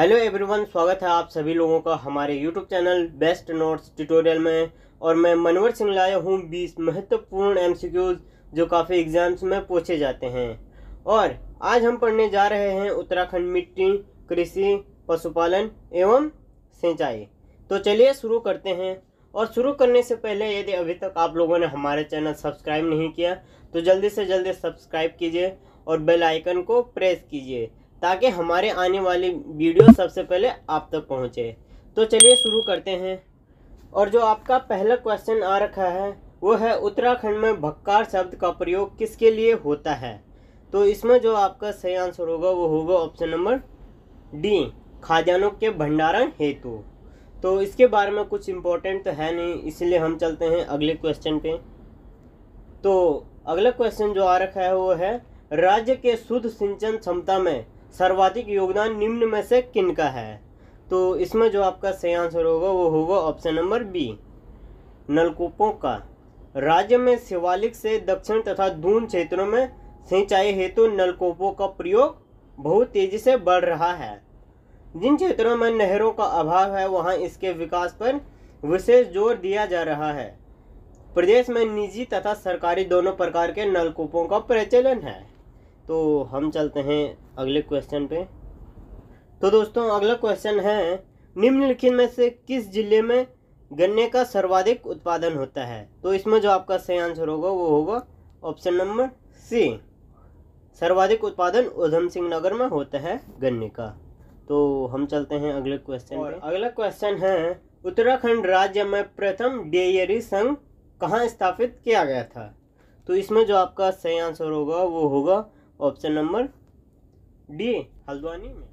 Hello everyone स्वागत है आप सभी लोगों का हमारे YouTube channel best notes tutorial में। और मैं मनोवर सिंह लाया हूँ 20 महत्वपूर्ण एमसीक्यूज जो काफ़ी एग्ज़ाम्स में पूछे जाते हैं। और आज हम पढ़ने जा रहे हैं उत्तराखंड मिट्टी, कृषि, पशुपालन एवं सिंचाई। तो चलिए शुरू करते हैं। और शुरू करने से पहले यदि अभी तक आप लोगों ने हमारे चैनल सब्सक्राइब नहीं किया तो जल्दी से जल्दी सब्सक्राइब कीजिए और बेल आइकन को प्रेस कीजिए। ताकि हमारे आने वाली वीडियो सबसे पहले आप तक पहुँचे। तो चलिए शुरू करते हैं। और जो आपका पहला क्वेश्चन आ रखा है, वो है उत्तराखंड में भक्कार शब्द का प्रयोग किसके लिए होता है? तो इसमें जो आपका सही आंसर होगा, वो होगा ऑप्शन नंबर डी खाद्यान्नों के भंडारण हेतु। तो इसके बारे में कुछ इम्पोर्टेंट तो है नहीं, इसलिए हम चलते हैं अगले क्वेश्चन पे। तो अगला क्वेश्चन जो आ रखा है, वो है, राज्य के शुद्ध सिंचन क्षमता में सर्वाधिक योगदान निम्न में से किन का है? तो इसमें जो आपका सही आंसर होगा, वो होगा ऑप्शन नंबर बी नलकूपों का। राज्य में शिवालिक से दक्षिण तथा दून क्षेत्रों में सिंचाई हेतु तो नलकूपों का प्रयोग बहुत तेज़ी से बढ़ रहा है। जिन क्षेत्रों में नहरों का अभाव है, वहाँ इसके विकास पर विशेष ज़ोर दिया जा रहा है। प्रदेश में निजी तथा सरकारी दोनों प्रकार के नलकूपों का प्रचलन है। तो हम चलते हैं अगले क्वेश्चन पे। तो दोस्तों अगला क्वेश्चन है निम्नलिखित में से किस ज़िले में गन्ने का सर्वाधिक उत्पादन होता है? तो इसमें जो आपका सही आंसर होगा वो होगा ऑप्शन नंबर सी सर्वाधिक उत्पादन उधम सिंह नगर में होता है गन्ने का। तो हम चलते हैं अगले क्वेश्चन और अगला क्वेश्चन है उत्तराखंड राज्य में प्रथम डेयरी संघ कहाँ स्थापित किया गया था? तो इसमें जो आपका सही आंसर होगा वो होगा ऑप्शन नंबर डी, हल्द्वानी में।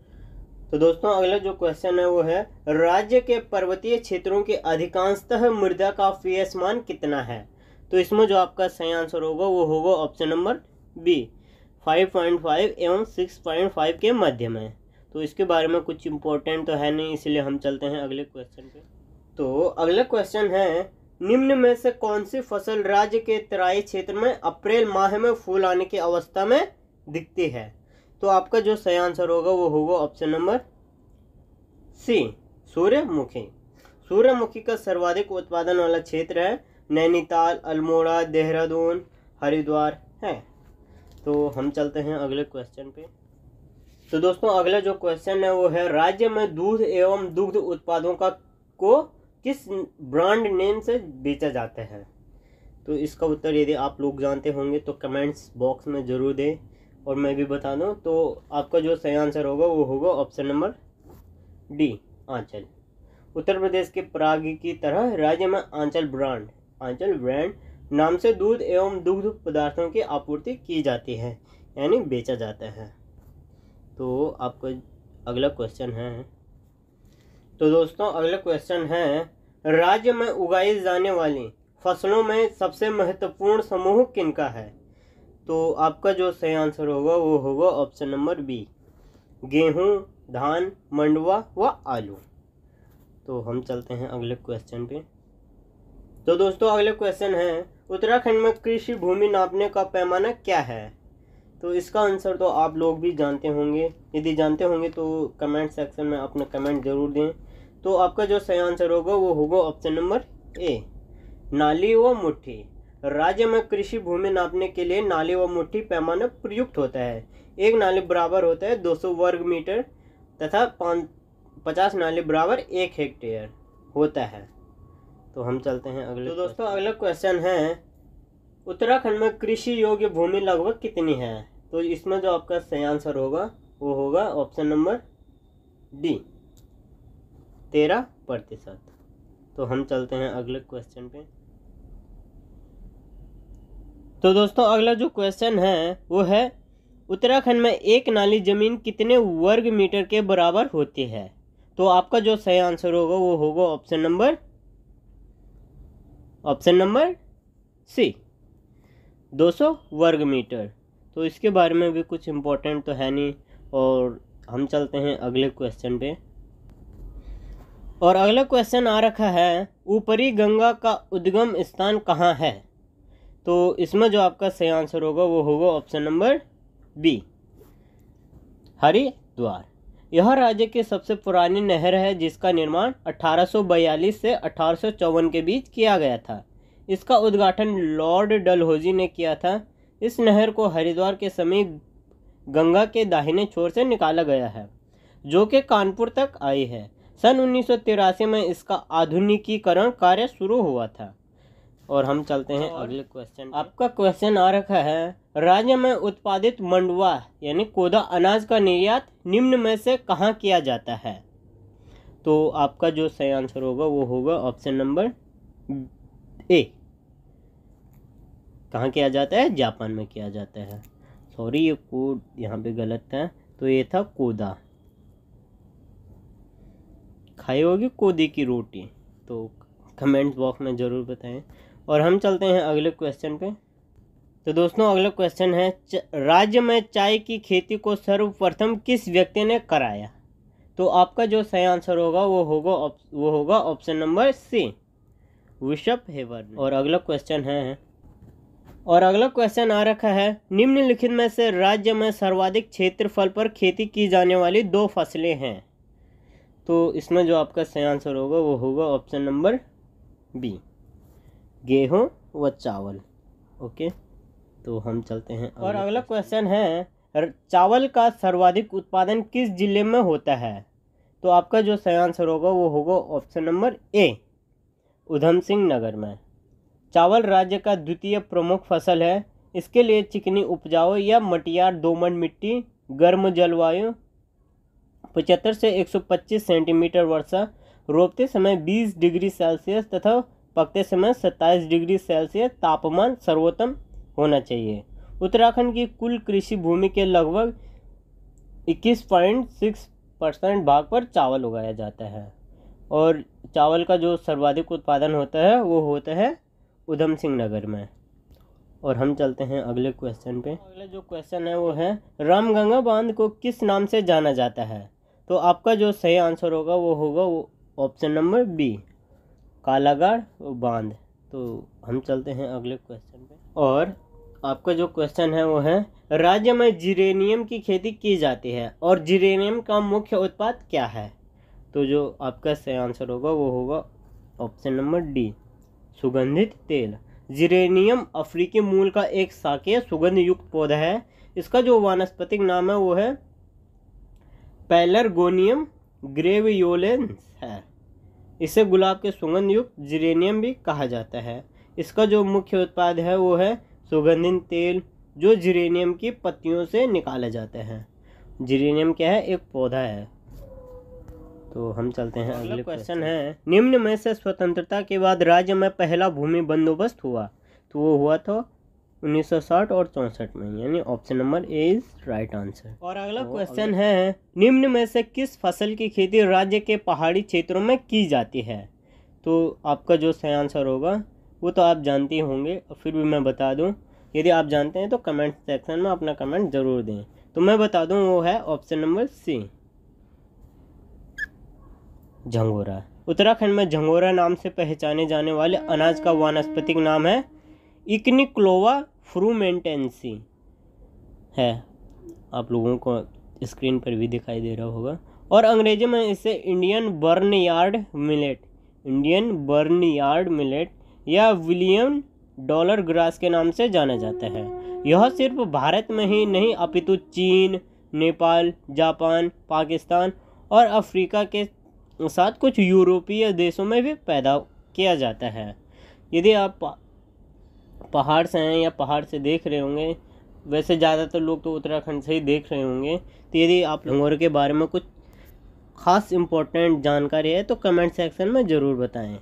तो दोस्तों, अगला जो क्वेश्चन है वो है, राज्य के पर्वतीय क्षेत्रों के अधिकांशतः मृदा का पीएस मान कितना है? तो इसमें जो आपका सही आंसर होगा, वो होगा ऑप्शन नंबर बी 5.5 एवं 6.5 के मध्य में। तो इसके बारे में कुछ इम्पोर्टेंट तो है नहीं, इसलिए हम चलते हैं अगले क्वेश्चन पे। तो अगला क्वेश्चन है, निम्न में से कौन सी फ़सल राज्य के तराई क्षेत्र में अप्रैल माह में फूल आने की अवस्था में दिखती है। तो आपका जो सही आंसर होगा, वो होगा ऑप्शन नंबर सी सूर्यमुखी। सूर्यमुखी का सर्वाधिक उत्पादन वाला क्षेत्र है, नैनीताल, अल्मोड़ा, देहरादून, हरिद्वार है। तो हम चलते हैं अगले क्वेश्चन पे। तो दोस्तों, अगला जो क्वेश्चन है, वो है राज्य में दूध एवं दुग्ध उत्पादों का, को किस ब्रांड नेम से बेचा जाता है? तो इसका उत्तर यदि आप लोग जानते होंगे तो कमेंट्स बॉक्स में ज़रूर दें। और मैं भी बता दूँ तो आपका जो सही आंसर होगा, वो होगा ऑप्शन नंबर डी आंचल उत्तर प्रदेश के प्राग की तरह राज्य में आंचल ब्रांड आंचल ब्रांड नाम से दूध एवं दुग्ध पदार्थों की आपूर्ति की जाती है, यानी बेचा जाता है। तो आपका अगला क्वेश्चन है। तो दोस्तों, अगला क्वेश्चन है, राज्य में उगाई जाने वाली फ़सलों में सबसे महत्वपूर्ण समूह किनका है? तो आपका जो सही आंसर होगा वो होगा ऑप्शन नंबर बी। गेहूँ, धान, मंडवा व आलू। तो हम चलते हैं अगले क्वेश्चन पे। तो दोस्तों, अगले क्वेश्चन है, उत्तराखंड में कृषि भूमि नापने का पैमाना क्या है? तो इसका आंसर तो आप लोग भी जानते होंगे। यदि जानते होंगे तो कमेंट सेक्शन में अपना कमेंट ज़रूर दें। तो आपका जो सही आंसर होगा वो होगा ऑप्शन नंबर ए। नाली व मुट्ठी। राज्य में कृषि भूमि नापने के लिए नाली व मुट्ठी पैमाना प्रयुक्त होता है। एक नाली बराबर होता है 200 वर्ग मीटर तथा पचास नाली बराबर एक हेक्टेयर होता है। तो हम चलते हैं अगले तो दोस्तों अगला क्वेश्चन है उत्तराखंड में कृषि योग्य भूमि लगभग कितनी है? तो इसमें जो आपका सही आंसर होगा वो होगा ऑप्शन नंबर डी तेरह प्रतिशत। तो हम चलते हैं अगले क्वेश्चन पे। तो दोस्तों, अगला जो क्वेश्चन है, वो है, उत्तराखंड में एक नाली ज़मीन कितने वर्ग मीटर के बराबर होती है? तो आपका जो सही आंसर होगा, वो होगा option number option number C 200 वर्ग मीटर। तो इसके बारे में भी कुछ इम्पोर्टेंट तो है नहीं, और हम चलते हैं अगले क्वेश्चन पे। और अगला क्वेश्चन आ रखा है, ऊपरी गंगा का उद्गम स्थान कहाँ है? तो इसमें जो आपका सही आंसर होगा, वो होगा ऑप्शन नंबर बी हरिद्वार। यह राज्य की सबसे पुरानी नहर है, जिसका निर्माण 1842 से अठारह सौ चौवन के बीच किया गया था। इसका उद्घाटन लॉर्ड डलहौजी ने किया था। इस नहर को हरिद्वार के समीप गंगा के दाहिने छोर से निकाला गया है, जो कि कानपुर तक आई है। सन उन्नीस सौ तिरासी में इसका आधुनिकीकरण कार्य शुरू हुआ था। और हम चलते हैं अगले क्वेश्चन आपका क्वेश्चन आ रखा है राज्य में उत्पादित मंडुआ यानी कोदा अनाज का निर्यात निम्न में से कहाँ किया जाता है? तो आपका जो सही आंसर होगा वो होगा ऑप्शन नंबर ए कहाँ किया जाता है? जापान में किया जाता है। सॉरी ये कोड यहाँ पे गलत है तो ये था कोदा। खाई होगी कोदे की रोटी। तो कमेंट बॉक्स में ज़रूर बताएँ। और हम चलते हैं अगले क्वेश्चन पे। तो दोस्तों, अगला क्वेश्चन है राज्य में चाय की खेती को सर्वप्रथम किस व्यक्ति ने कराया? तो आपका जो सही आंसर होगा, वो होगा वो होगा option number C Bishop Heber और अगला क्वेश्चन है, और अगला क्वेश्चन आ रखा है, निम्नलिखित में से राज्य में सर्वाधिक क्षेत्रफल पर खेती की जाने वाली दो फ़सलें हैं। तो इसमें जो आपका सही आंसर होगा, वो होगा ऑप्शन नंबर बी गेहूँ व चावल ओके? तो हम चलते हैं और अगला क्वेश्चन है चावल का सर्वाधिक उत्पादन किस ज़िले में होता है? तो आपका जो सही आंसर होगा वो होगा option number A Udham Singh Nagar में। चावल राज्य का द्वितीय प्रमुख फ़सल है। इसके लिए चिकनी उपजाऊ या मटियार दोमट मिट्टी गर्म जलवायु पचहत्तर से 125 सेंटीमीटर वर्षा रोपते समय 20 डिग्री सेल्सियस तथा पकते समय 27 डिग्री सेल्सियस तापमान सर्वोत्तम होना चाहिए। उत्तराखंड की कुल कृषि भूमि के लगभग 21.6 परसेंट भाग पर चावल उगाया जाता है और चावल का जो सर्वाधिक उत्पादन होता है, वो होता है उधम सिंह नगर में। और हम चलते हैं अगले क्वेश्चन पे। अगला जो क्वेश्चन है, वो है, रामगंगा बाँध को किस नाम से जाना जाता है? तो आपका जो सही आंसर होगा, वो होगा वो ऑप्शन नंबर बी कालागाड़ बाँध। तो हम चलते हैं अगले क्वेश्चन पे। और आपका जो क्वेश्चन है, वो है, राज्य में जिरेनियम की खेती की जाती है और जिरेनियम का मुख्य उत्पाद क्या है? तो जो आपका सही आंसर होगा, वो होगा ऑप्शन नंबर डी सुगंधित तेल। जिरेनियम अफ्रीकी मूल का एक शाकीय सुगंध युक्त पौधा है। इसका जो वानस्पतिक नाम है, वो है पैलरगोनियम ग्रेवियोलेंस है। इसे गुलाब के सुगंध युक्त जीरेनियम भी कहा जाता है। इसका जो मुख्य उत्पाद है वो है सुगंधित तेल जो जीरेनियम की पत्तियों से निकाला जाता है। जीरेनियम क्या है? एक पौधा है। तो हम चलते हैं अगले क्वेश्चन है निम्न में से स्वतंत्रता के बाद राज्य में पहला भूमि बंदोबस्त हुआ। तो वो हुआ था 1960 और चौंसठ में यानी option number A is right answer और अगला क्वेश्चन है निम्न में से किस फ़सल की खेती राज्य के पहाड़ी क्षेत्रों में की जाती है? तो आपका जो सही आंसर होगा वो तो आप जानते ही होंगे फिर भी मैं बता दूँ यदि आप जानते हैं तो कमेंट सेक्शन में अपना कमेंट ज़रूर दें। तो मैं बता दूँ वो है ऑप्शन नंबर सी झंगोरा। उत्तराखंड में झंगोरा नाम से पहचाने जाने वाले अनाज का वानस्पतिक नाम है इकनिक्लोवा फ्रूमेंटेंसी है। आप लोगों को स्क्रीन पर भी दिखाई दे रहा होगा। और अंग्रेज़ी में इसे Indian barnyard millet, Indian barnyard millet या विलियम डॉलर ग्रास के नाम से जाना जाता है। यह सिर्फ़ भारत में ही नहीं, अपितु चीन, नेपाल, जापान, पाकिस्तान और अफ्रीका के साथ कुछ यूरोपीय देशों में भी पैदा किया जाता है। यदि आप पहाड़ से हैं या पहाड़ से देख रहे होंगे, वैसे ज़्यादातर लोग तो उत्तराखंड से ही देख रहे होंगे। तो यदि आप लंगोर के बारे में कुछ ख़ास इम्पोर्टेंट जानकारी है तो कमेंट सेक्शन में ज़रूर बताएँ।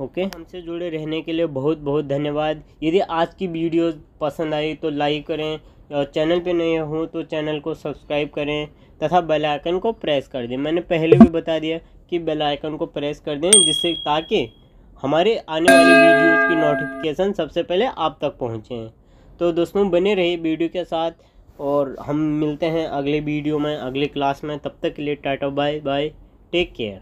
ओके हमसे जुड़े रहने के लिए बहुत बहुत धन्यवाद। यदि आज की वीडियो पसंद आई तो लाइक करें। और चैनल पे नए हों तो चैनल को सब्सक्राइब करें। तथा बेल आइकन को प्रेस कर दें। मैंने पहले भी बता दिया कि बेल आइकन को प्रेस कर दें, जिससे ताकि हमारे आने वाली वीडियोस की नोटिफिकेशन सबसे पहले आप तक पहुँचें तो दोस्तों, बने रहिए वीडियो के साथ और हम मिलते हैं अगले वीडियो में, अगले क्लास में। तब तक के लिए tata bye bye take care